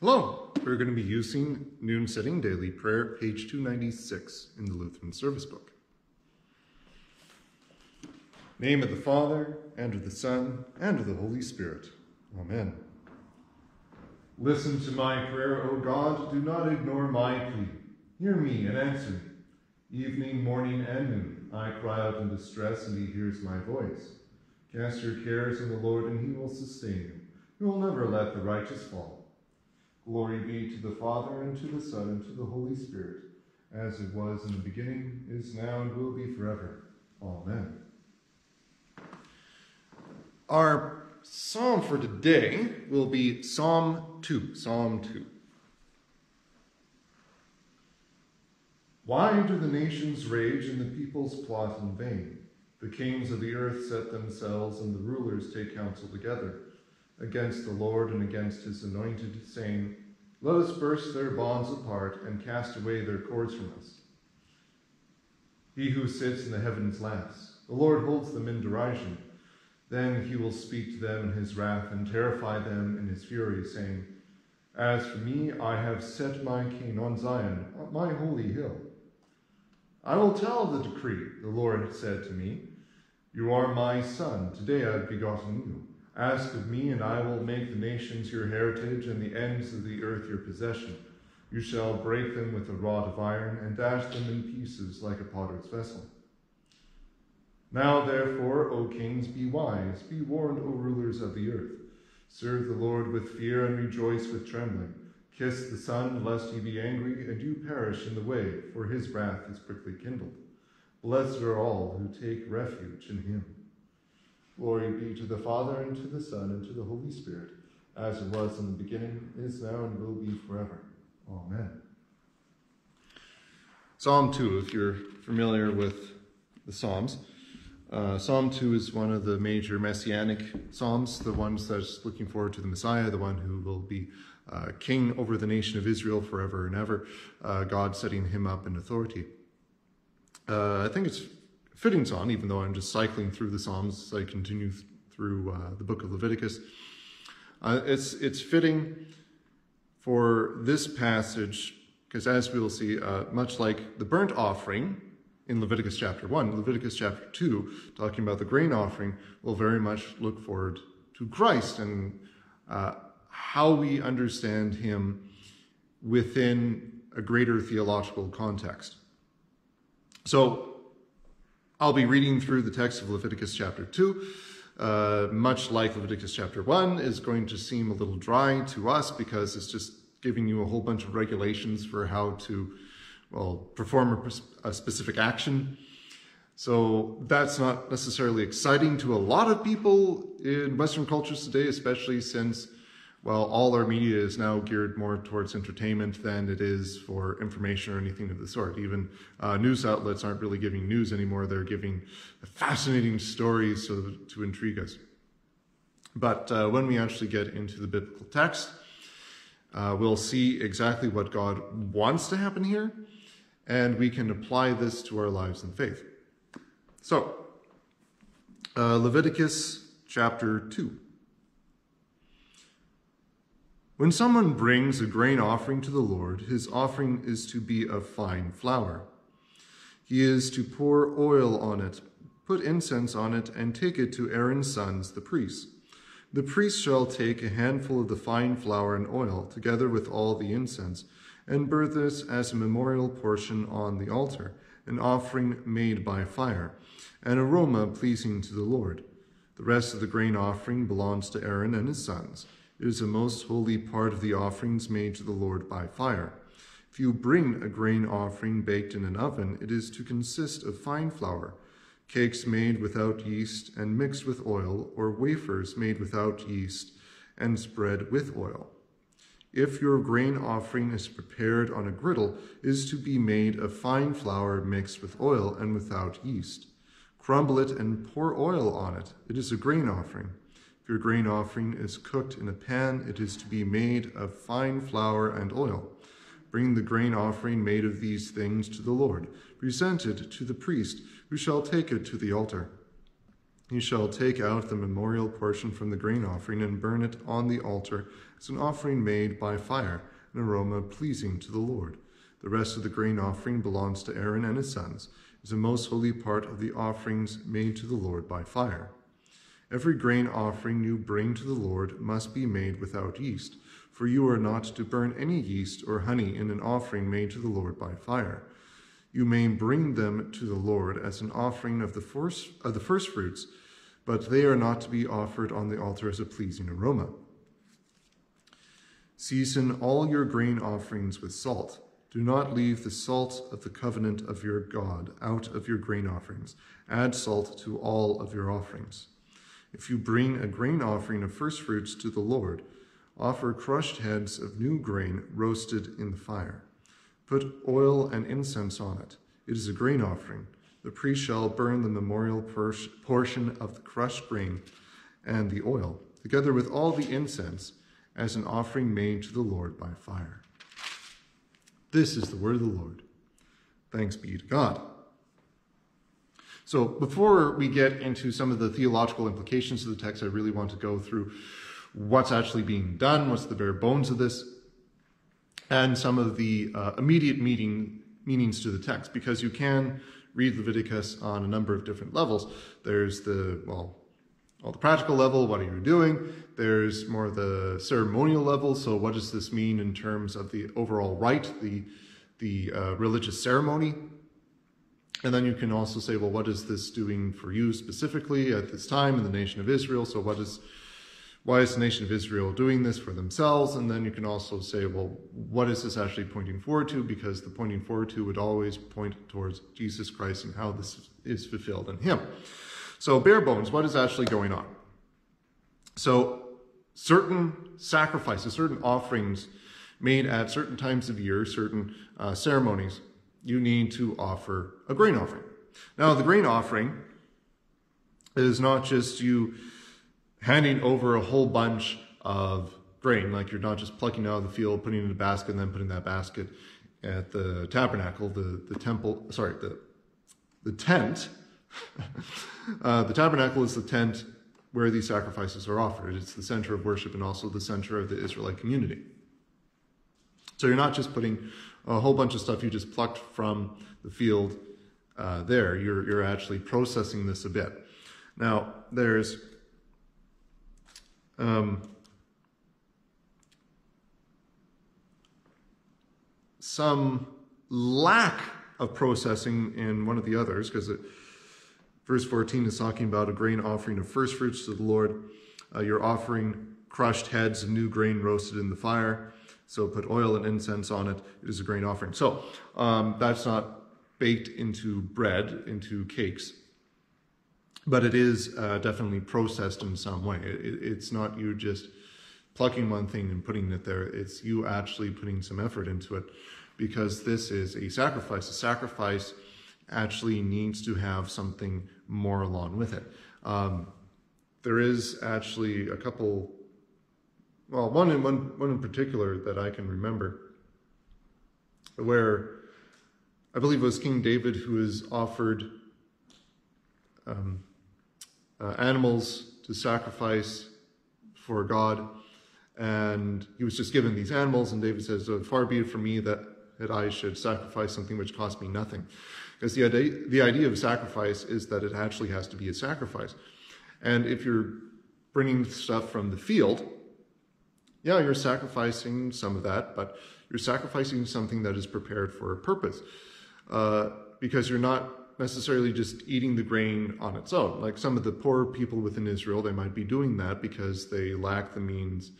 Hello, we're going to be using Noon Setting Daily Prayer, page 296 in the Lutheran Service Book. Name of the Father, and of the Son, and of the Holy Spirit. Amen. Listen to my prayer, O God. Do not ignore my plea. Hear me and answer me. Evening, morning, and noon, I cry out in distress, and he hears my voice. Cast your cares on the Lord, and he will sustain you. He will never let the righteous fall. Glory be to the Father, and to the Son, and to the Holy Spirit, as it was in the beginning, is now, and will be forever. Amen. Our psalm for today will be Psalm 2. Psalm 2. Why do the nations rage and the peoples plot in vain? The kings of the earth set themselves, and the rulers take counsel together against the Lord and against his anointed, saying, Let us burst their bonds apart and cast away their cords from us. He who sits in the heavens laughs. The Lord holds them in derision. Then he will speak to them in his wrath and terrify them in his fury, saying, As for me, I have set my king on Zion, my holy hill. I will tell the decree, the Lord said to me, You are my son, today I have begotten you. Ask of me, and I will make the nations your heritage and the ends of the earth your possession. You shall break them with a rod of iron and dash them in pieces like a potter's vessel. Now, therefore, O kings, be wise, be warned, O rulers of the earth. Serve the Lord with fear and rejoice with trembling. Kiss the Son, lest he be angry and you perish in the way, for his wrath is quickly kindled. Blessed are all who take refuge in him. Glory be to the Father, and to the Son, and to the Holy Spirit, as it was in the beginning, is now, and will be forever. Amen. Psalm 2, if you're familiar with the Psalms. Uh, Psalm 2 is one of the major messianic psalms, the ones that's looking forward to the Messiah, the one who will be uh, king over the nation of Israel forever and ever, uh, God setting him up in authority. Uh, I think it's a fitting song, even though I'm just cycling through the Psalms as I continue th- through uh, the book of Leviticus. Uh, it's, it's fitting for this passage, because as we will see, much like the burnt offering, in Leviticus chapter 1. Leviticus chapter 2, talking about the grain offering, will very much look forward to Christ and uh, how we understand him within a greater theological context. So I'll be reading through the text of Leviticus chapter 2. Uh, much like Leviticus chapter 1 is going to seem a little dry to us because it's just giving you a whole bunch of regulations for how to well, perform a, a specific action. So that's not necessarily exciting to a lot of people in Western cultures today, especially since, well, all our media is now geared more towards entertainment than it is for information or anything of the sort. Even uh, news outlets aren't really giving news anymore. They're giving fascinating stories so to intrigue us. But uh, when we actually get into the biblical text, uh, we'll see exactly what God wants to happen here and we can apply this to our lives in faith. So, uh, Leviticus chapter 2. When someone brings a grain offering to the Lord, his offering is to be of fine flour. He is to pour oil on it, put incense on it, and take it to Aaron's sons, the priests. The priest shall take a handful of the fine flour and oil, together with all the incense, and burn this as a memorial portion on the altar, an offering made by fire, an aroma pleasing to the Lord. The rest of the grain offering belongs to Aaron and his sons. It is a most holy part of the offerings made to the Lord by fire. If you bring a grain offering baked in an oven, it is to consist of fine flour, cakes made without yeast and mixed with oil, or wafers made without yeast and spread with oil. If your grain offering is prepared on a griddle, it is to be made of fine flour mixed with oil and without yeast. Crumble it and pour oil on it. It is a grain offering. If your grain offering is cooked in a pan, it is to be made of fine flour and oil. Bring the grain offering made of these things to the Lord. Present it to the priest, who shall take it to the altar. He shall take out the memorial portion from the grain offering and burn it on the altar as an offering made by fire, an aroma pleasing to the Lord. The rest of the grain offering belongs to Aaron and his sons, is a most holy part of the offerings made to the Lord by fire. Every grain offering you bring to the Lord must be made without yeast, for you are not to burn any yeast or honey in an offering made to the Lord by fire. You may bring them to the Lord as an offering of the first, of the first fruits, but they are not to be offered on the altar as a pleasing aroma. Season all your grain offerings with salt. Do not leave the salt of the covenant of your God out of your grain offerings. Add salt to all of your offerings. If you bring a grain offering of first fruits to the Lord, offer crushed heads of new grain roasted in the fire. Put oil and incense on it. It is a grain offering. The priest shall burn the memorial portion of the crushed grain and the oil, together with all the incense, as an offering made to the Lord by fire. This is the word of the Lord. Thanks be to God. So, before we get into some of the theological implications of the text, I really want to go through what's actually being done, what's the bare bones of this, and some of the uh, immediate meaning, meanings to the text, because you can read Leviticus on a number of different levels. There's the, well, well, the practical level, what are you doing? There's more of the ceremonial level, so what does this mean in terms of the overall rite, the, the uh, religious ceremony? And then you can also say, well, what is this doing for you specifically at this time in the nation of Israel? So what is why is the nation of Israel doing this for themselves? And then you can also say, well, what is this actually pointing forward to? Because the pointing forward to would always point towards Jesus Christ and how this is fulfilled in him. So bare bones, what is actually going on? So certain sacrifices, certain offerings made at certain times of year, certain uh, ceremonies, you need to offer a grain offering. Now the grain offering is not just you handing over a whole bunch of grain, like you're not just plucking out of the field, putting it in a basket, and then putting that basket at the tabernacle, the, the temple, sorry, the, the tent. uh, the tabernacle is the tent where these sacrifices are offered. It's the center of worship and also the center of the Israelite community. So you're not just putting a whole bunch of stuff you just plucked from the field uh, there. You're, you're actually processing this a bit. Now, there's um, some lack of processing in one of the others, because verse 14 is talking about a grain offering of first fruits to the Lord. Uh, you're offering crushed heads of new grain roasted in the fire. So put oil and incense on it. It is a grain offering. So um, that's not baked into bread, into cakes but it is uh, definitely processed in some way. It, it's not you just plucking one thing and putting it there. It's you actually putting some effort into it because this is a sacrifice. A sacrifice actually needs to have something more along with it. Um, there is actually a couple, well, one in one, one in particular that I can remember where I believe it was King David who was offered um, uh, animals to sacrifice for God. And he was just given these animals, and David says, oh, Far be it from me that, that I should sacrifice something which cost me nothing. Because the idea, the idea of sacrifice is that it actually has to be a sacrifice. And if you're bringing stuff from the field, yeah, you're sacrificing some of that, but you're sacrificing something that is prepared for a purpose. Uh, because you're not necessarily just eating the grain on its own. Like some of the poor people within Israel, they might be doing that because they lack the means,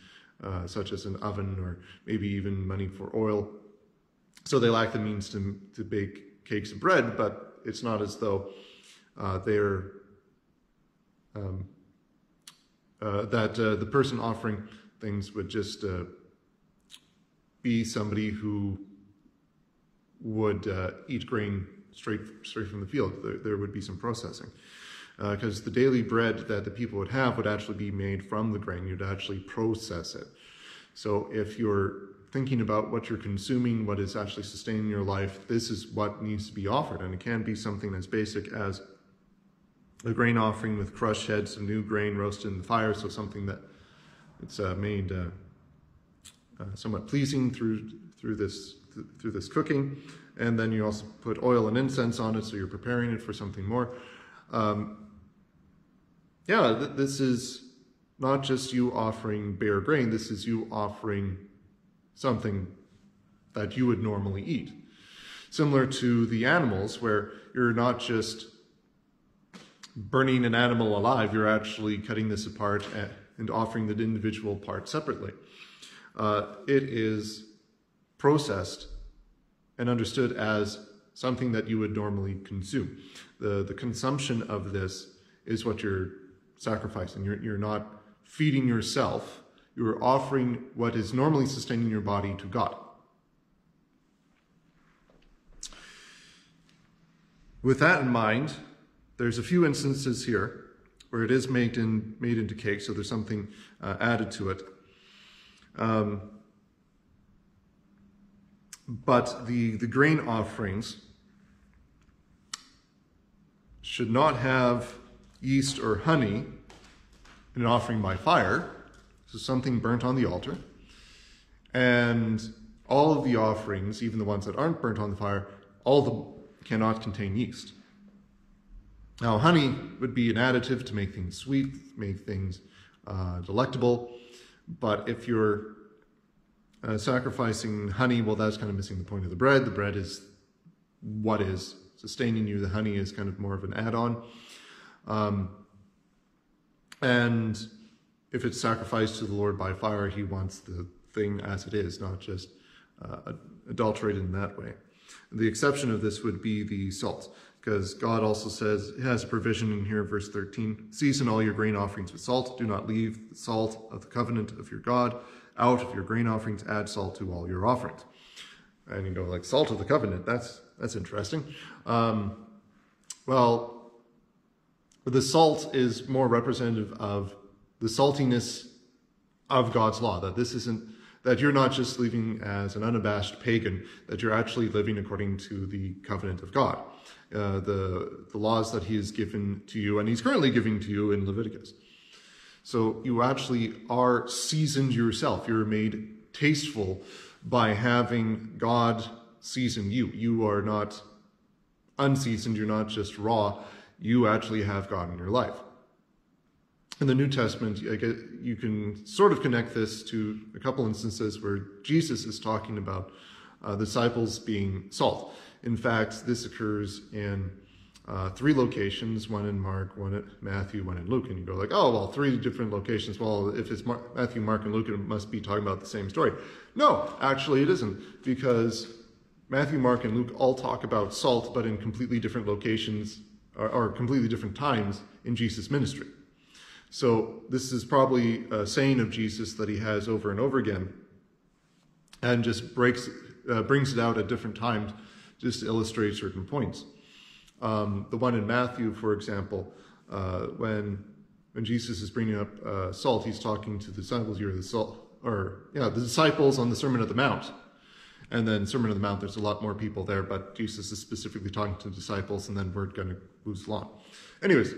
uh, such as an oven or maybe even money for oil. So they lack the means to, to bake cakes of bread, but it's not as though uh, they're um, uh, that uh, the person offering things would just uh, be somebody who would uh, eat grain straight straight from the field. There, there would be some processing because uh, the daily bread that the people would have would actually be made from the grain. You'd actually process it. So if you're thinking about what you're consuming, what is actually sustaining your life, this is what needs to be offered. And it can be something as basic as a grain offering with crushed heads of new grain roasted in the fire, so something that it's uh, made uh, uh, somewhat pleasing through through this th- through this cooking, and then you also put oil and incense on it, so you're preparing it for something more. Um, yeah, th- this is not just you offering bare grain. This is you offering something that you would normally eat, similar to the animals, where you're not just burning an animal alive, you're actually cutting this apart and offering the individual part separately. Uh, it is processed and understood as something that you would normally consume. The, the consumption of this is what you're sacrificing. You're, you're not feeding yourself, you're offering what is normally sustaining your body to God. With that in mind, there's a few instances here where it is made, in, made into cake, so there's something uh, added to it. Um, but the, the grain offerings should not have yeast or honey in an offering by fire, so something burnt on the altar. And all of the offerings, even the ones that aren't burnt on the fire, all of them cannot contain yeast. Now, honey would be an additive to make things sweet, make things uh, delectable. But if you're uh, sacrificing honey, well, that's kind of missing the point of the bread. The bread is what is sustaining you. The honey is kind of more of an add-on. Um, and if it's sacrificed to the Lord by fire, he wants the thing as it is, not just uh, adulterated in that way. The exception of this would be the salt because God also says, it has provision in here, verse 13, season all your grain offerings with salt. Do not leave the salt of the covenant of your God out of your grain offerings. Add salt to all your offerings. And you go like, salt of the covenant, that's, that's interesting. Um, well, the salt is more representative of the saltiness of God's law, that this isn't that you're not just living as an unabashed pagan, that you're actually living according to the covenant of God, uh, the, the laws that he has given to you, and he's currently giving to you in Leviticus. So you actually are seasoned yourself. You're made tasteful by having God season you. You are not unseasoned, you're not just raw, you actually have God in your life in the New Testament, you can sort of connect this to a couple instances where Jesus is talking about uh, disciples being salt. In fact, this occurs in uh, three locations, one in Mark, one at Matthew, one in Luke. And you go like, oh, well, three different locations. Well, if it's Mar- Matthew, Mark, and Luke, it must be talking about the same story. No, actually it isn't because Matthew, Mark, and Luke all talk about salt, but in completely different locations or, or completely different times in Jesus' ministry. So this is probably a saying of Jesus that he has over and over again, and just breaks, uh, brings it out at different times just to illustrate certain points. Um, the one in Matthew, for example, uh, when when Jesus is bringing up uh, salt, he's talking to the disciples. You're the salt, or yeah, the disciples on the Sermon of the Mount. And then Sermon of the Mount, there's a lot more people there, but Jesus is specifically talking to the disciples, and then we're going to lose along. Anyways,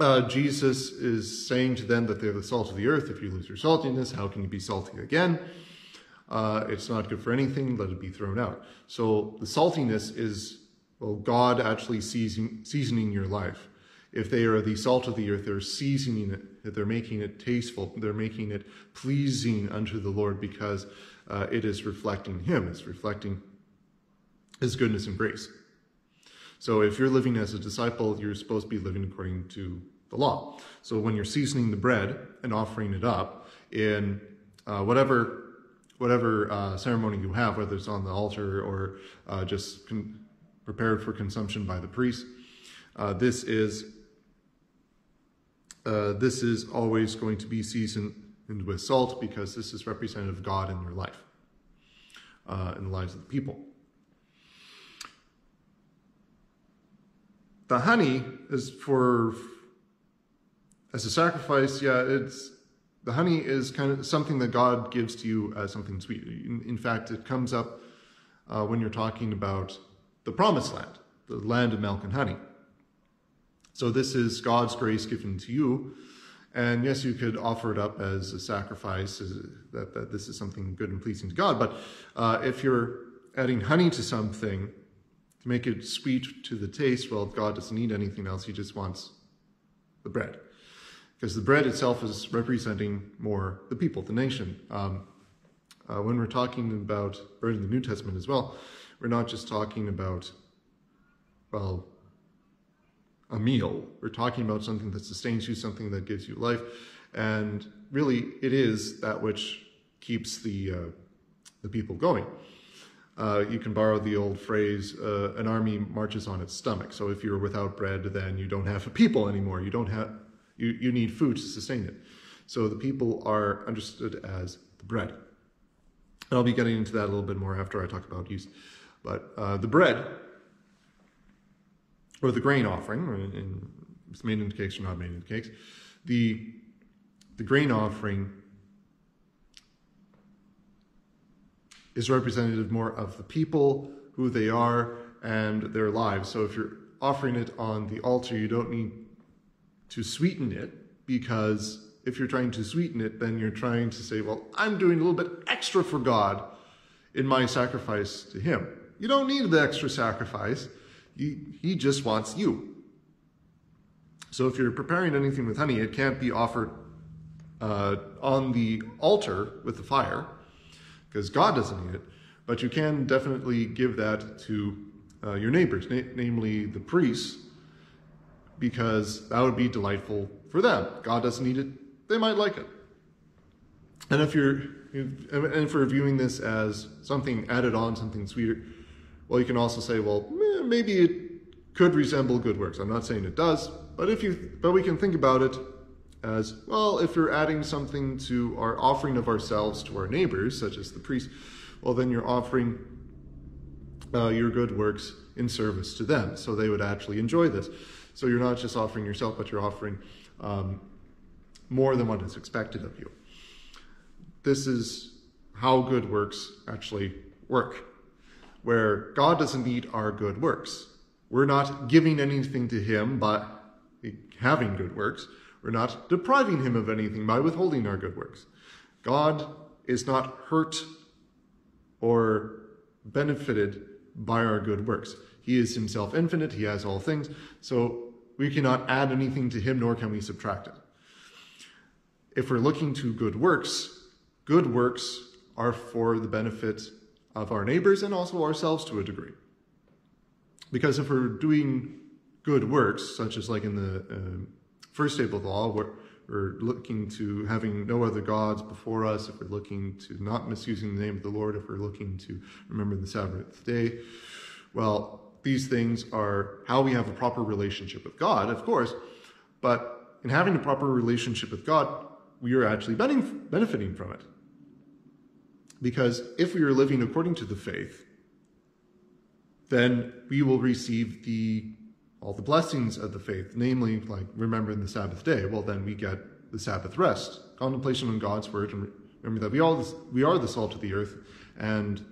uh, Jesus is saying to them that they're the salt of the earth. If you lose your saltiness, how can you be salty again? Uh, it's not good for anything. Let it be thrown out. So the saltiness is, well, God actually season, seasoning your life. If they are the salt of the earth, they're seasoning it, they're making it tasteful, they're making it pleasing unto the Lord because uh, it is reflecting Him, it's reflecting His goodness and grace. So if you're living as a disciple, you're supposed to be living according to the law. So when you're seasoning the bread and offering it up in uh, whatever whatever uh, ceremony you have, whether it's on the altar or uh, just con- prepared for consumption by the priest, uh, this is uh, this is always going to be seasoned with salt because this is representative of God in your life, uh, in the lives of the people. The honey is for, as a sacrifice, yeah, it's, the honey is kind of something that God gives to you as something sweet. In, in fact, it comes up uh, when you're talking about the promised land, the land of milk and honey. So this is God's grace given to you. And yes, you could offer it up as a sacrifice, as that, that this is something good and pleasing to God. But uh, if you're adding honey to something to make it sweet to the taste, well, God doesn't need anything else. He just wants the bread. Because the bread itself is representing more the people, the nation. Um, uh, when we're talking about bread in the New Testament as well, we're not just talking about, well, a meal. We're talking about something that sustains you, something that gives you life. And really, it is that which keeps the, uh, the people going. Uh, you can borrow the old phrase, uh, an army marches on its stomach. So if you're without bread, then you don't have a people anymore. You don't have, you, you need food to sustain it. So the people are understood as the bread. And I'll be getting into that a little bit more after I talk about yeast. But uh, the bread, or the grain offering, in, it's made into cakes or not made into cakes, the, the grain offering is representative more of the people, who they are, and their lives. So if you're offering it on the altar, you don't need to sweeten it because if you're trying to sweeten it, then you're trying to say, well, I'm doing a little bit extra for God in my sacrifice to Him. You don't need the extra sacrifice. He, he just wants you. So if you're preparing anything with honey, it can't be offered uh, on the altar with the fire because God doesn't need it. But you can definitely give that to uh, your neighbors, na namely the priests, because that would be delightful for them. God doesn't need it, they might like it. And if you're and if we're viewing this as something added on, something sweeter, well, you can also say, well, maybe it could resemble good works. I'm not saying it does, but if you, but we can think about it as well. If you're adding something to our offering of ourselves to our neighbors, such as the priest, well, then you're offering uh, your good works in service to them, so they would actually enjoy this. So you're not just offering yourself, but you're offering um, more than what is expected of you. This is how good works actually work, where God doesn't need our good works. We're not giving anything to Him by having good works. We're not depriving Him of anything by withholding our good works. God is not hurt or benefited by our good works. He is himself infinite, he has all things, so we cannot add anything to him, nor can we subtract it. If we're looking to good works, good works are for the benefit of our neighbors and also ourselves to a degree. Because if we're doing good works, such as like in the uh, first table of the law, where we're looking to having no other gods before us, if we're looking to not misusing the name of the Lord, if we're looking to remember the Sabbath day, well, these things are how we have a proper relationship with God, of course, but in having a proper relationship with God, we are actually benefiting from it. Because if we are living according to the faith, then we will receive the all the blessings of the faith, namely like remembering the Sabbath day. Well, then we get the Sabbath rest, contemplation on God's word, and remember that we all we are the salt of the earth, and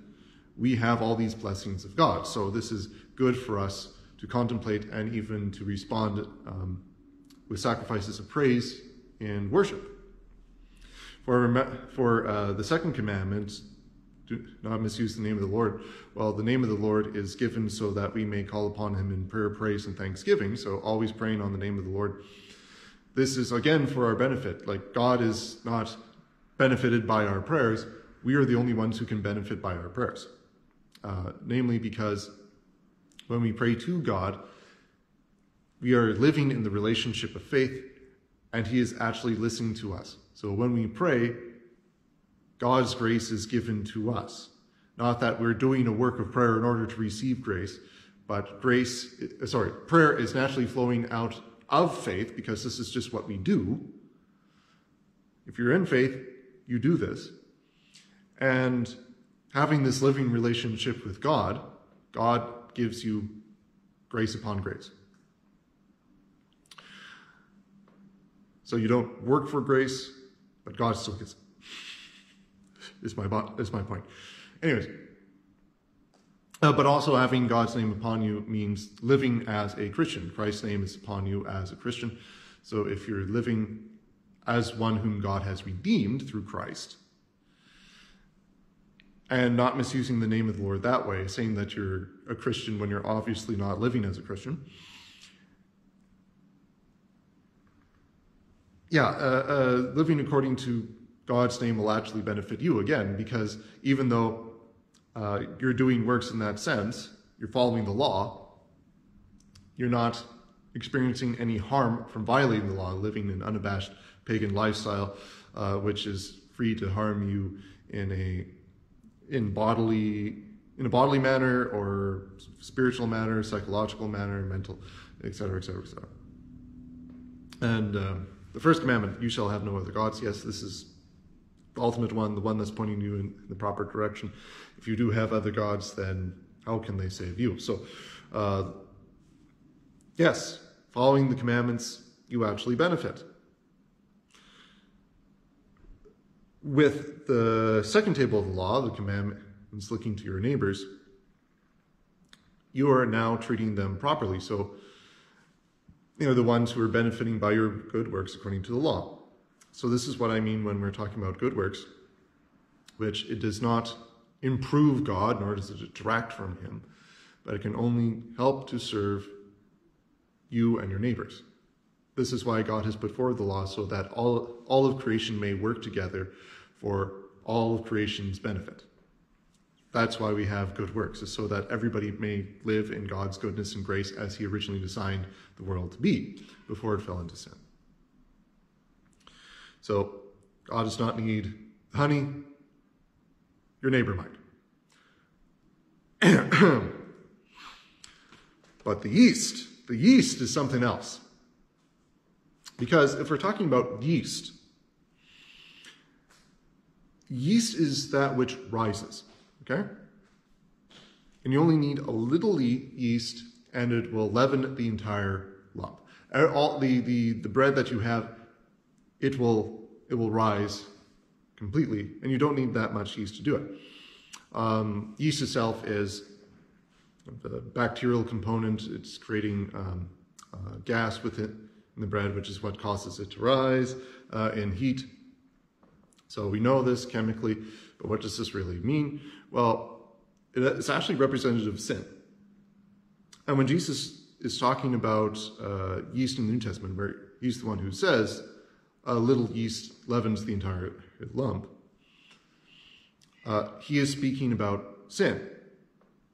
we have all these blessings of God. So this is good for us to contemplate and even to respond um, with sacrifices of praise and worship. For, for uh, the second commandment, do not misuse the name of the Lord. Well, the name of the Lord is given so that we may call upon him in prayer, praise, and thanksgiving. So always praying on the name of the Lord. This is again for our benefit. Like God is not benefited by our prayers. We are the only ones who can benefit by our prayers. Uh, namely because when we pray to God, we are living in the relationship of faith and he is actually listening to us. So when we pray, God's grace is given to us. Not that we're doing a work of prayer in order to receive grace, but grace, eh, sorry, prayer is naturally flowing out of faith because this is just what we do. If you're in faith, you do this. And having this living relationship with God, God gives you grace upon grace. So you don't work for grace, but God still gets it. Is my, is my point. Anyways, Uh, but also having God's name upon you means living as a Christian. Christ's name is upon you as a Christian. So if you're living as one whom God has redeemed through Christ, and not misusing the name of the Lord that way, saying that you're a Christian when you're obviously not living as a Christian. Yeah, uh, uh, living according to God's name will actually benefit you again, because even though uh, you're doing works in that sense, you're following the law, you're not experiencing any harm from violating the law, living an unabashed pagan lifestyle, uh, which is free to harm you in a in bodily in a bodily manner or spiritual manner, psychological manner, mental, etc., etc., etc. And um, the first commandment, you shall have no other gods. Yes, this is the ultimate one, the one that's pointing you in the proper direction. If you do have other gods, then how can they save you? So, uh, yes, following the commandments, you actually benefit. With the second table of the law, the commandments looking to your neighbors, you are now treating them properly. So, you know, the ones who are benefiting by your good works according to the law. So this is what I mean when we're talking about good works, which it does not improve God, nor does it detract from him, but it can only help to serve you and your neighbors. This is why God has put forward the law so that all, all of creation may work together for all creation's benefit. That's why we have good works, is so that everybody may live in God's goodness and grace as he originally designed the world to be before it fell into sin. So God does not need honey, your neighbor might. but the yeast, the yeast is something else. Because if we're talking about yeast, yeast is that which rises, okay? And you only need a little yeast and it will leaven the entire lump. All the, the, the bread that you have, it will, it will rise completely, and you don't need that much yeast to do it. Um, yeast itself is the bacterial component. It's creating um, uh, gas within the bread, which is what causes it to rise uh, in heat. So we know this chemically, but what does this really mean? Well, it's actually representative of sin. And when Jesus is talking about uh, yeast in the New Testament, where he's the one who says, a little yeast leavens the entire lump, uh, he is speaking about sin.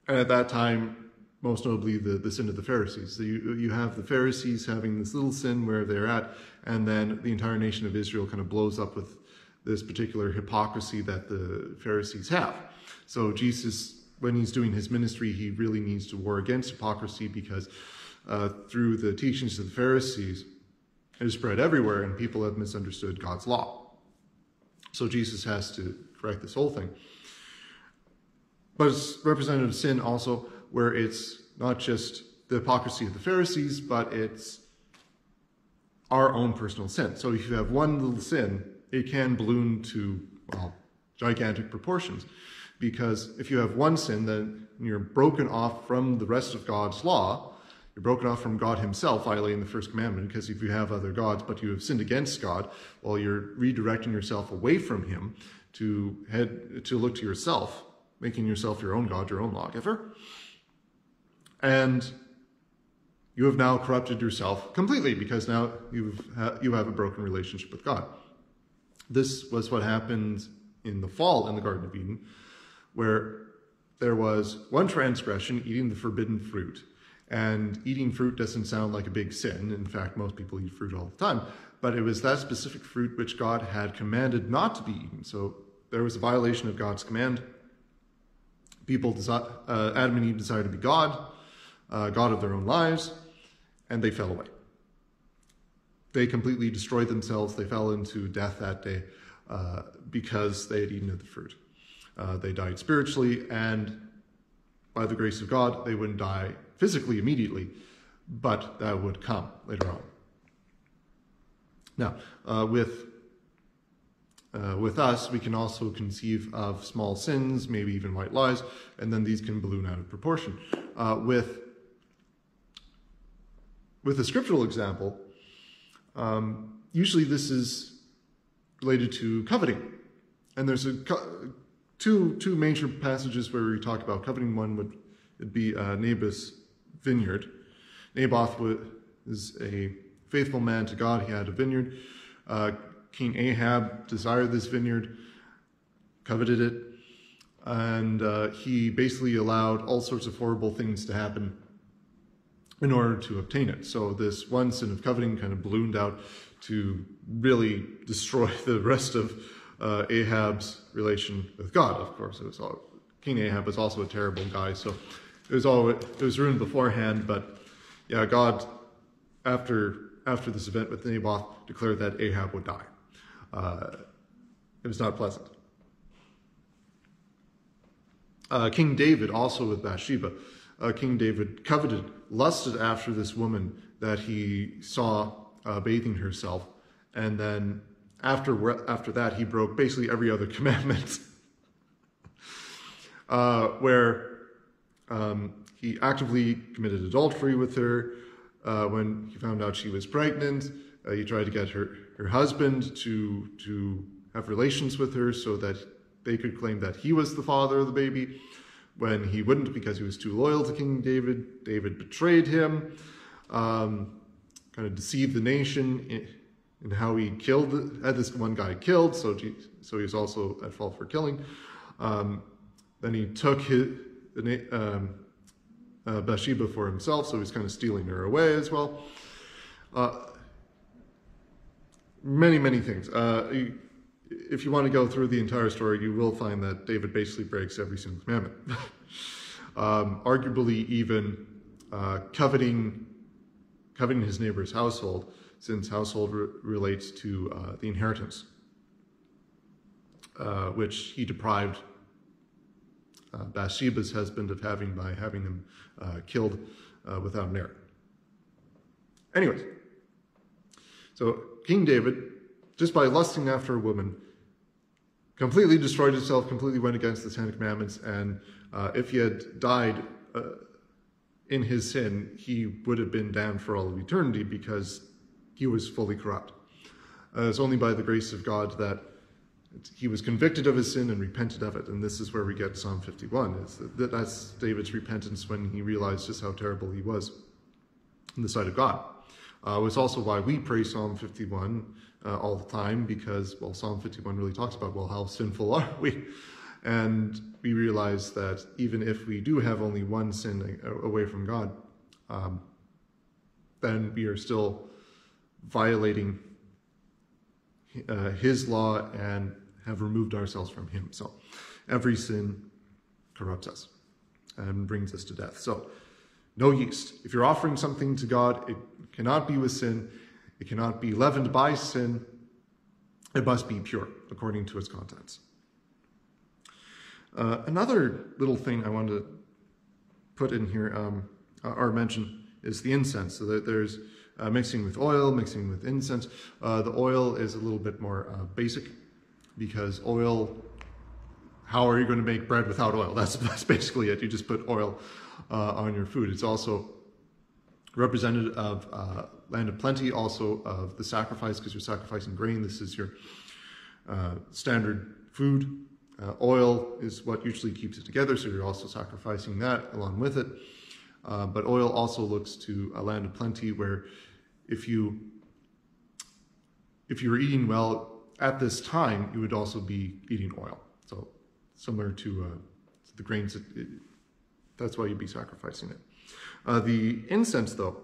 And at that time, most notably the, the sin of the Pharisees. So you, you have the Pharisees having this little sin where they're at, and then the entire nation of Israel kind of blows up with this particular hypocrisy that the Pharisees have. So Jesus when he's doing his ministry, he really needs to war against hypocrisy because uh, through the teachings of the Pharisees, it spread everywhere and people have misunderstood God's law. So Jesus has to correct this whole thing. But it's representative of sin also, where it's not just the hypocrisy of the Pharisees, but it's our own personal sin. So if you have one little sin, it can balloon to, well, gigantic proportions because if you have one sin, then you're broken off from the rest of God's law. You're broken off from God himself, violating the first commandment, because if you have other gods, but you have sinned against God, well, you're redirecting yourself away from him to head to look to yourself, making yourself your own God, your own lawgiver. And you have now corrupted yourself completely because now you've you have a broken relationship with God. This was what happened in the fall in the Garden of Eden where there was one transgression, eating the forbidden fruit. And eating fruit doesn't sound like a big sin. In fact, most people eat fruit all the time. But it was that specific fruit which God had commanded not to be eaten. So there was a violation of God's command. People, desi- uh, Adam and Eve desired to be God, uh, God of their own lives, and they fell away. They completely destroyed themselves. They fell into death that day uh, because they had eaten of the fruit. Uh, they died spiritually, and by the grace of God, they wouldn't die physically immediately, but that would come later on. Now, uh, with uh, with us, we can also conceive of small sins, maybe even white lies, and then these can balloon out of proportion. Uh, with with a scriptural example, um, usually this is related to coveting, and there's a two two major passages where we talk about coveting. One would be uh, Naboth's vineyard. Naboth was a faithful man to God. He had a vineyard. Uh, King Ahab desired this vineyard, coveted it, and uh, he basically allowed all sorts of horrible things to happen in order to obtain it. So this one sin of coveting kind of ballooned out to really destroy the rest of uh, Ahab's relation with God. Of course, it was all, King Ahab was also a terrible guy, so it was all it was ruined beforehand. But yeah, God, after after this event with Naboth, declared that Ahab would die. Uh, it was not pleasant. Uh, King David, also with Bathsheba, uh, King David coveted, lusted after this woman that he saw uh, bathing herself, and then after after that he broke basically every other commandment, uh, where um, he actively committed adultery with her. Uh, when he found out she was pregnant, he tried to get her her husband to, to have relations with her so that they could claim that he was the father of the baby when he wouldn't because he was too loyal to King David. David betrayed him, um, kind of deceived the nation in, in how he killed, had this one guy killed, so, so he was also at fault for killing. Um, then he took his, um, uh, Bathsheba for himself, so he's kind of stealing her away as well. Uh, many, many things. Uh, if you want to go through the entire story, you will find that David basically breaks every single commandment. um, arguably, even uh, coveting, coveting his neighbor's household, since household re relates to uh, the inheritance, uh, which he deprived uh, Bathsheba's husband of having by having him uh, killed without an heir. Anyways, so King David, just by lusting after a woman, completely destroyed himself, completely went against the Ten Commandments, and uh, if he had died uh, in his sin, he would have been damned for all of eternity because he was fully corrupt. Uh, it's only by the grace of God that he was convicted of his sin and repented of it, and this is where we get Psalm 51. Is that that's David's repentance when he realized just how terrible he was in the sight of God. Uh, it's also why we pray Psalm 51 uh, all the time because, well, Psalm 51 really talks about, well, how sinful are we? And we realize that even if we do have only one sin away from God, um, then we are still violating uh, His law and have removed ourselves from Him. So every sin corrupts us and brings us to death. So no yeast. If you're offering something to God, it cannot be with sin. It cannot be leavened by sin. It must be pure according to its contents. Uh, another little thing I wanted to put in here um, or mention is the incense. So that there's uh, mixing with oil, mixing with incense. Uh, the oil is a little bit more uh, basic because oil, how are you going to make bread without oil? That's, that's basically it. You just put oil uh, on your food. It's also representative of uh, land of plenty, also of the sacrifice, because you're sacrificing grain. This is your uh, standard food. Uh, oil is what usually keeps it together, so you're also sacrificing that along with it. Uh, but oil also looks to a land of plenty where if you if you were eating well at this time, you would also be eating oil. So similar to, uh, to the grains, it, it, that's why you'd be sacrificing it. Uh, the incense, though,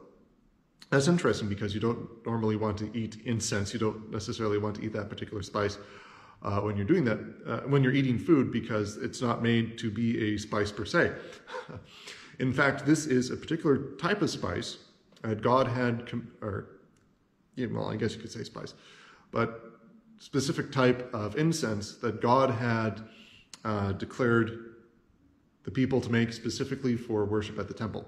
that's interesting because you don't normally want to eat incense. You don't necessarily want to eat that particular spice uh, when you're doing that, uh, when you're eating food, because it's not made to be a spice per se. In fact, this is a particular type of spice that God had, or, yeah, well, I guess you could say spice, but specific type of incense that God had uh, declared the people to make specifically for worship at the temple.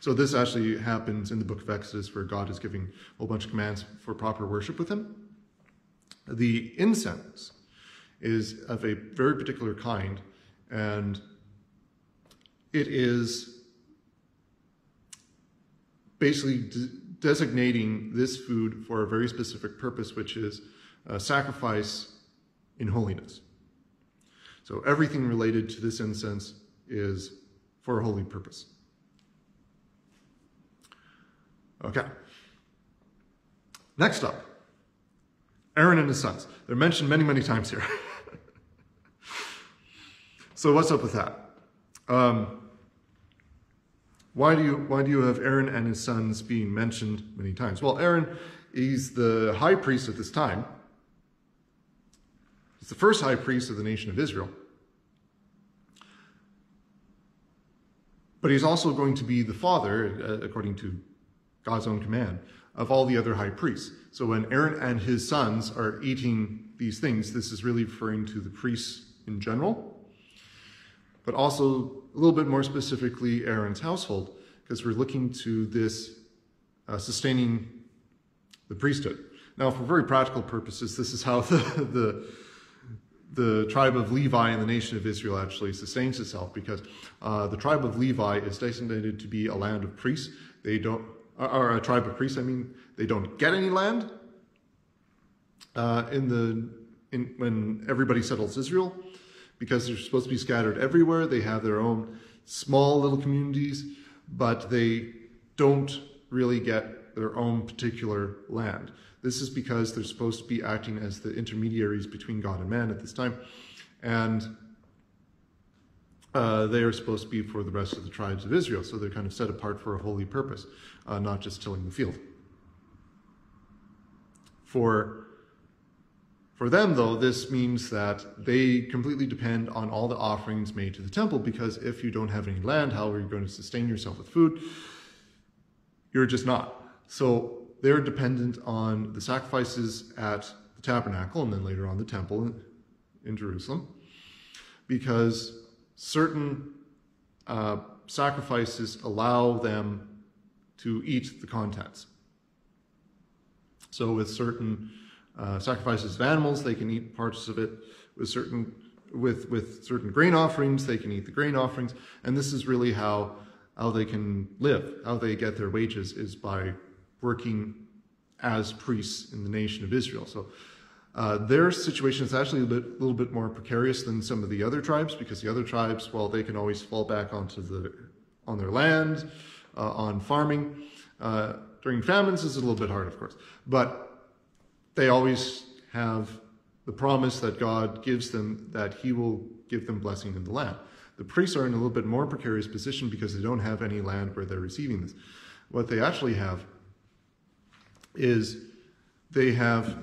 So this actually happens in the book of Exodus where God is giving a whole bunch of commands for proper worship with him. The incense is of a very particular kind, and it is basically de- designating this food for a very specific purpose, which is sacrifice in holiness. So everything related to this incense is for a holy purpose. Okay. Next up, Aaron and his sons. They're mentioned many, many times here. so what's up with that? Um, why do you why do you have Aaron and his sons being mentioned many times? Well, Aaron is the high priest at this time. He's the first high priest of the nation of Israel. But he's also going to be the father, uh, according to God's own command, of all the other high priests. So when Aaron and his sons are eating these things, this is really referring to the priests in general, but also a little bit more specifically Aaron's household, because we're looking to this uh, sustaining the priesthood. Now, for very practical purposes, this is how the, the the tribe of Levi and the nation of Israel actually sustains itself because uh, the tribe of Levi is designated to be a land of priests. They don't, or a tribe of priests, I mean, they don't get any land. Uh, in the, in, when everybody settles Israel, because they're supposed to be scattered everywhere, they have their own small little communities, but they don't really get their own particular land. This is because they're supposed to be acting as the intermediaries between God and man at this time. And uh, they are supposed to be for the rest of the tribes of Israel. So they're kind of set apart for a holy purpose, uh, not just tilling the field. For, for them, though, this means that they completely depend on all the offerings made to the temple because if you don't have any land, how are you going to sustain yourself with food? You're just not. So they're dependent on the sacrifices at the tabernacle and then later on the temple in, in Jerusalem because certain uh, sacrifices allow them to eat the contents. So with certain uh, sacrifices of animals, they can eat parts of it. With certain with with certain grain offerings, they can eat the grain offerings, and this is really how how they can live, how they get their wages is by working as priests in the nation of Israel. So uh, their situation is actually a bit, little bit more precarious than some of the other tribes because the other tribes, well, they can always fall back onto the on their land, uh, on farming. Uh, during famines is a little bit hard, of course, but they always have the promise that God gives them that He will give them blessing in the land. The priests are in a little bit more precarious position because they don't have any land where they're receiving this. What they actually have is they have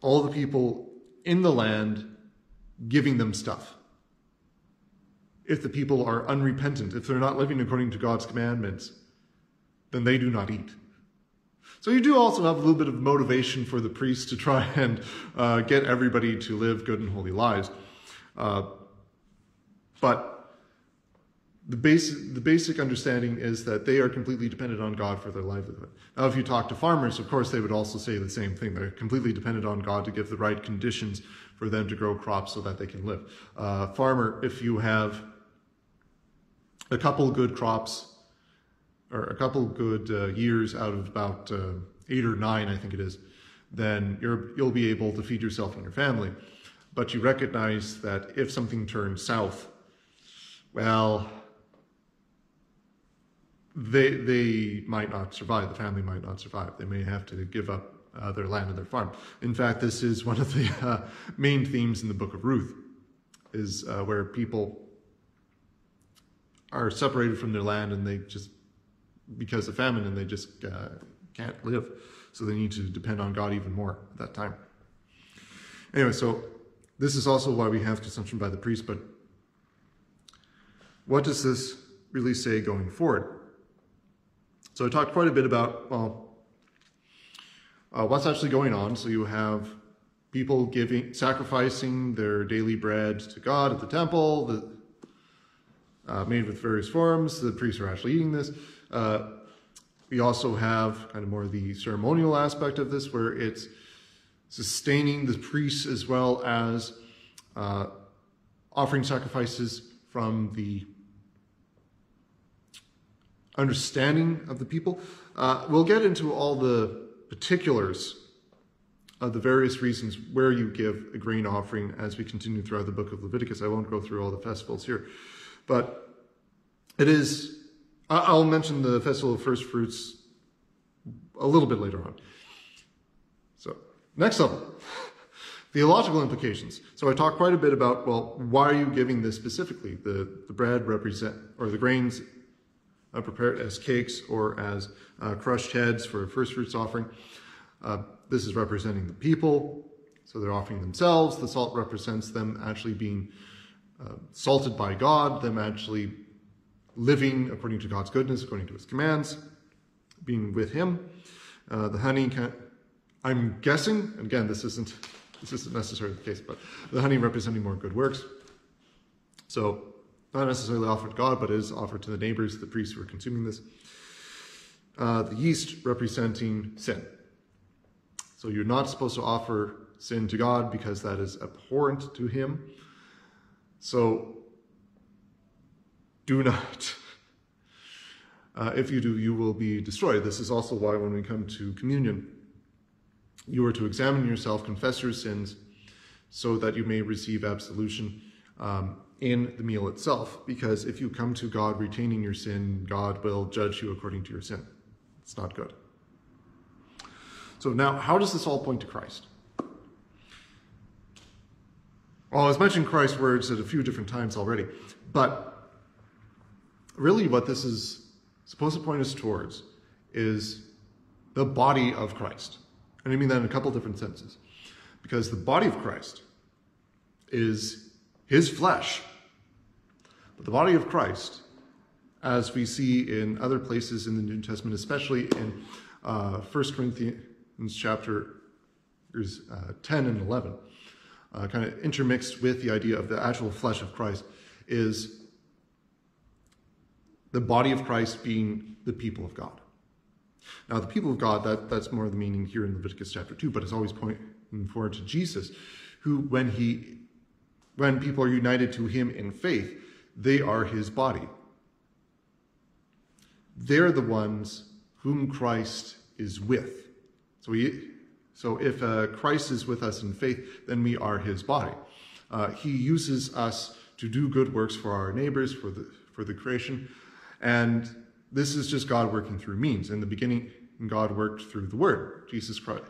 all the people in the land giving them stuff. If the people are unrepentant, if they're not living according to God's commandments, then they do not eat. So you do also have a little bit of motivation for the priests to try and uh, get everybody to live good and holy lives. Uh, but the basic, the basic understanding is that they are completely dependent on God for their livelihood. Now, if you talk to farmers, of course, they would also say the same thing. They're completely dependent on God to give the right conditions for them to grow crops so that they can live. Uh, farmer, if you have a couple good crops or a couple good uh, years out of about uh, eight or nine, I think it is, then you'll be able to feed yourself and your family. But you recognize that if something turns south, well, they they might not survive. The family might not survive. They may have to give up uh, their land and their farm. In fact, this is one of the uh, main themes in the book of Ruth, is uh, where people are separated from their land and they just because of famine and they just uh, can't live. So they need to depend on God even more at that time. Anyway, so this is also why we have consumption by the priest. But what does this really say going forward? So I talked quite a bit about, well, uh, what's actually going on. So you have people giving, sacrificing their daily bread to God at the temple, the, uh, made with various forms. The priests are actually eating this. Uh, We also have kind of more the ceremonial aspect of this, where it's sustaining the priests as well as uh, offering sacrifices from the understanding of the people. Uh, we'll get into all the particulars of the various reasons where you give a grain offering as we continue throughout the book of Leviticus. I won't go through all the festivals here, but it is, I'll mention the festival of first fruits a little bit later on. So, next level. Theological implications. So I talked quite a bit about, well, why are you giving this specifically? The, the bread represent, or the grains uh, prepared as cakes or as uh, crushed heads for a first fruits offering. Uh, this is representing the people, so they're offering themselves. The salt represents them actually being uh, salted by God, them actually living according to God's goodness, according to his commands, being with him. Uh, the honey, I'm guessing, again, this isn't this isn't necessarily the case, but the honey representing more good works. So not necessarily offered to God, but is offered to the neighbors, the priests who are consuming this. Uh, the yeast representing sin. So you're not supposed to offer sin to God because that is abhorrent to him. So do not. Uh, if you do, you will be destroyed. This is also why when we come to communion, you are to examine yourself, confess your sins, so that you may receive absolution um, in the meal itself. Because if you come to God retaining your sin, God will judge you according to your sin. It's not good. So now, how does this all point to Christ? Well, I was mentioning Christ's words at a few different times already, but really what this is supposed to point us towards is the body of Christ. And I mean that in a couple different senses. Because the body of Christ is his flesh. But the body of Christ, as we see in other places in the New Testament, especially in uh, 1 Corinthians chapter uh, 10 and 11, uh, kind of intermixed with the idea of the actual flesh of Christ, is the body of Christ being the people of God. Now, the people of God, that, that's more of the meaning here in Leviticus chapter 2, but it's always pointing forward to Jesus, who, when he when people are united to him in faith, they are his body. They're the ones whom Christ is with. So, he, so if uh, Christ is with us in faith, then we are his body. Uh, he uses us to do good works for our neighbors, for the, for the creation, and this is just God working through means. In the beginning, God worked through the Word, Jesus Christ.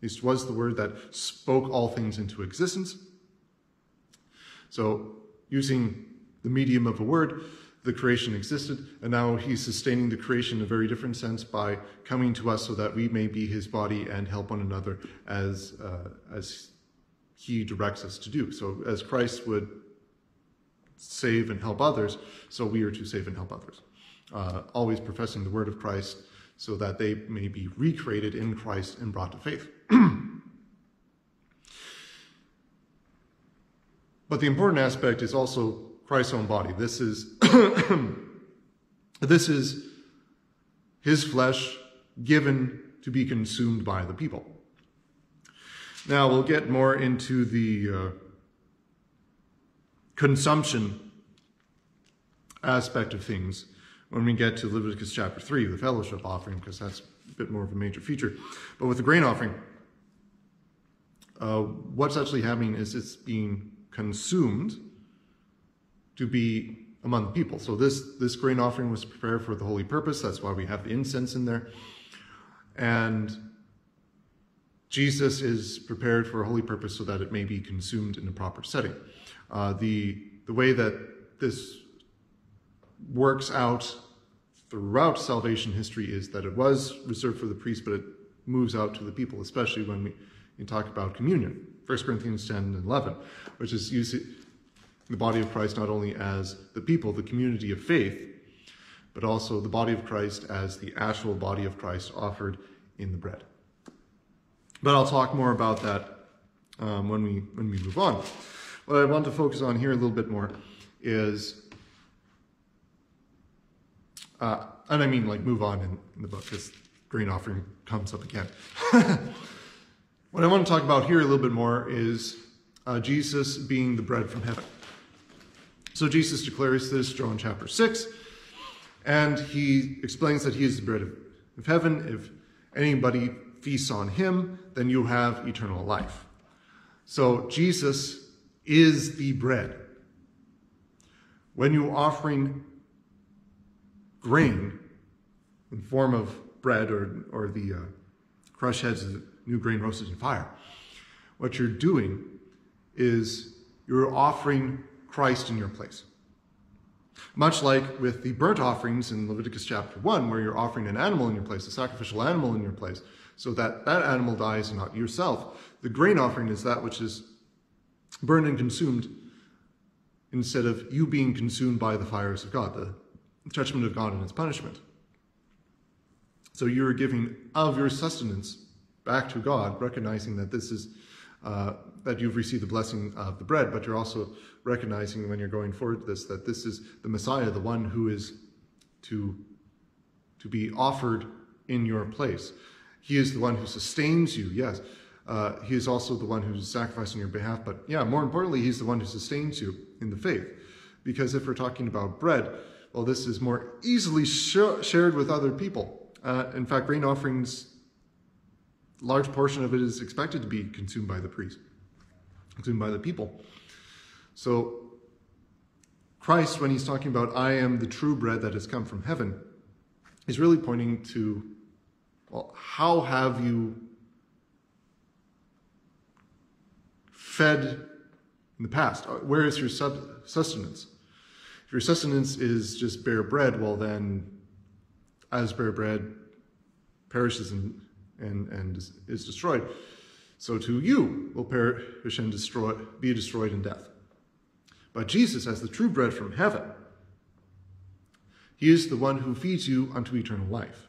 This was the Word that spoke all things into existence. So, using the medium of a word, the creation existed, and now he's sustaining the creation in a very different sense by coming to us so that we may be his body and help one another as, uh, as he directs us to do. So, as Christ would save and help others, so we are to save and help others uh, always professing the word of Christ so that they may be recreated in Christ and brought to faith. but the important aspect is also Christ's own body. This is this is his flesh given to be consumed by the people. Now we'll get more into the uh, consumption aspect of things when we get to Leviticus chapter 3, the fellowship offering, because that's a bit more of a major feature. But with the grain offering, uh, what's actually happening is it's being consumed to be among the people. So this, this grain offering was prepared for the holy purpose. That's why we have the incense in there. And Jesus is prepared for a holy purpose so that it may be consumed in a proper setting. Uh, the, the way that this works out throughout salvation history is that it was reserved for the priest, but it moves out to the people, especially when we, we talk about communion. 1 Corinthians 10 and 11, which is using the body of Christ not only as the people, the community of faith, but also the body of Christ as the actual body of Christ offered in the bread. But I'll talk more about that um, when we when we move on. What I want to focus on here a little bit more is uh, and I mean like move on in, in the book because grain offering comes up again. what I want to talk about here a little bit more is uh, Jesus being the bread from heaven. So Jesus declares this, John chapter 6, and he explains that he is the bread of, heaven. If anybody feasts on him, then you have eternal life. So Jesus is the bread. When you're offering grain in form of bread or, or the uh, crushed heads of new grain roasted in fire, what you're doing is you're offering Christ in your place. Much like with the burnt offerings in Leviticus chapter 1, where you're offering an animal in your place, a sacrificial animal in your place, so that that animal dies and not yourself. The grain offering is that which is burned and consumed instead of you being consumed by the fires of God, the judgment of God and its punishment. So you're giving of your sustenance back to God, recognizing that this is uh, that you've received the blessing of the bread, but you're also recognizing when you're going forward this that this is the Messiah, the one who is to to be offered in your place. He is the one who sustains you. Yes, uh, he is also the one who's sacrificing your behalf. But yeah, more importantly, he's the one who sustains you in the faith. Because if we're talking about bread, well, this is more easily sh shared with other people. Uh, in fact, grain offerings, large portion of it is expected to be consumed by the priest, consumed by the people. So Christ, when he's talking about, I am the true bread that has come from heaven, is really pointing to, well, how have you fed in the past? Where is your sustenance? If your sustenance is just bare bread, well then, as bare bread perishes and, and, and is destroyed, so too you will perish and destroy, be destroyed in death. But Jesus, as the true bread from heaven, he is the one who feeds you unto eternal life.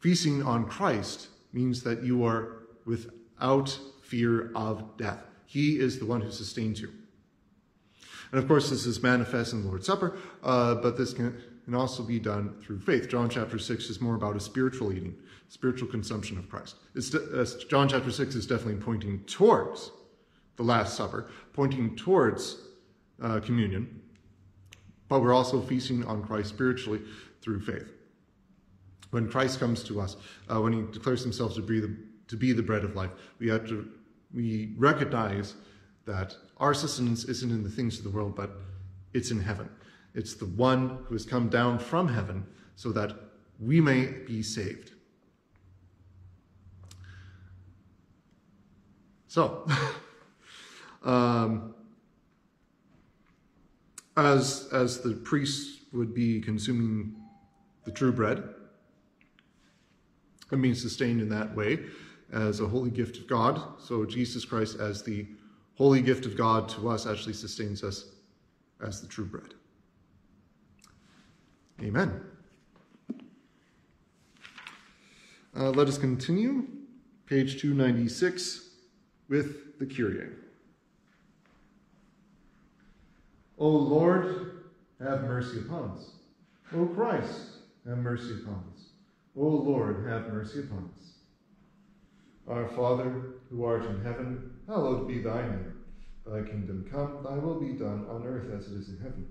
Feasting on Christ means that you are without fear of death. He is the one who sustains you. And of course, this is manifest in the Lord's Supper, uh, but this can, can also be done through faith. John chapter 6 is more about a spiritual eating, spiritual consumption of Christ. Uh, John chapter 6 is definitely pointing towards the Last Supper, pointing towards uh, communion, but we're also feasting on Christ spiritually through faith. When Christ comes to us, uh, when he declares himself to be, the, to be the bread of life, we have to we recognize that our sustenance isn't in the things of the world, but it's in heaven. It's the one who has come down from heaven so that we may be saved. So, um, as, as the priests would be consuming the true bread and being sustained in that way as a holy gift of God, so Jesus Christ as the holy gift of God to us actually sustains us as the true bread. Amen. Uh, let us continue, page 296, with the Kyrie. O Lord, have mercy upon us. O Christ, have mercy upon us. O Lord, have mercy upon us. Our Father, who art in heaven, hallowed be thy name. Thy kingdom come, thy will be done on earth as it is in heaven.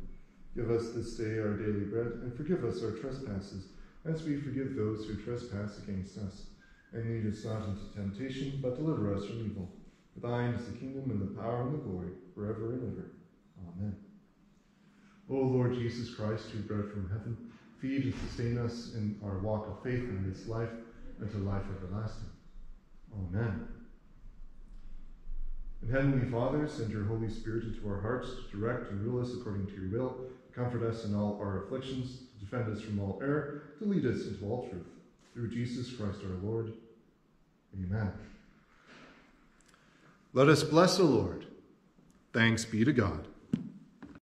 Give us this day our daily bread, and forgive us our trespasses, as we forgive those who trespass against us. And lead us not into temptation, but deliver us from evil. For thine is the kingdom, and the power, and the glory, forever and ever. Amen. O Lord Jesus Christ, who bread from heaven, feed and sustain us in our walk of faith in this life, unto life everlasting. Amen. And Heavenly Father, send your Holy Spirit into our hearts to direct and rule us according to your will, comfort us in all our afflictions, to defend us from all error, to lead us into all truth. Through Jesus Christ our Lord. Amen. Let us bless the Lord. Thanks be to God.